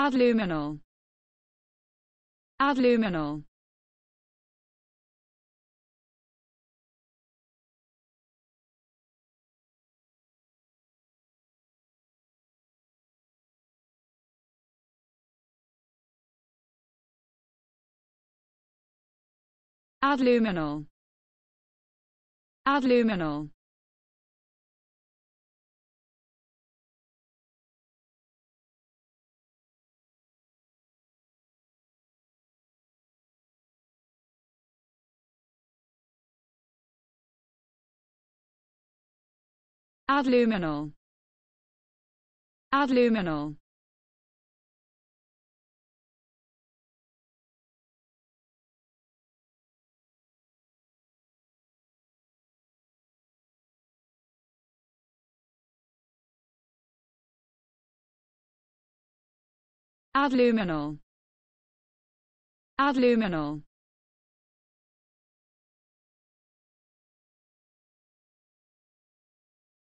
Adluminal. Adluminal. Adluminal. Adluminal. Adluminal. Adluminal. Adluminal. Adluminal.